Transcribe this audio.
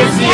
is